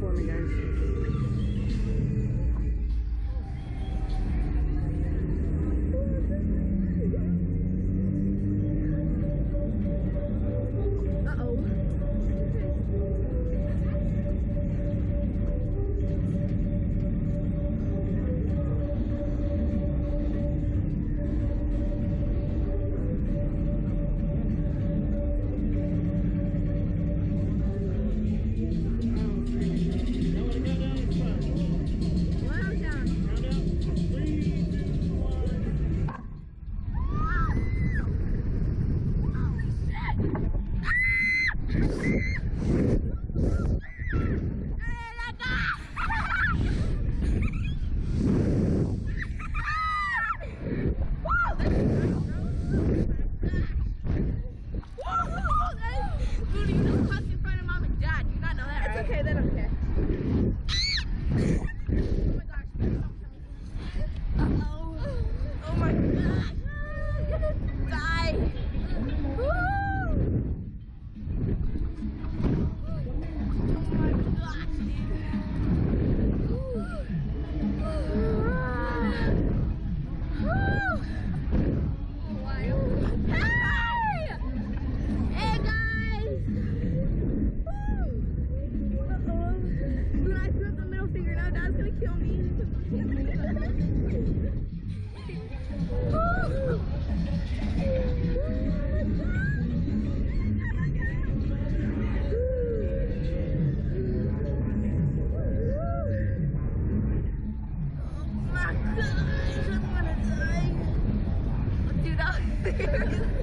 For me, guys. Thank you. Dad's gonna kill. Oh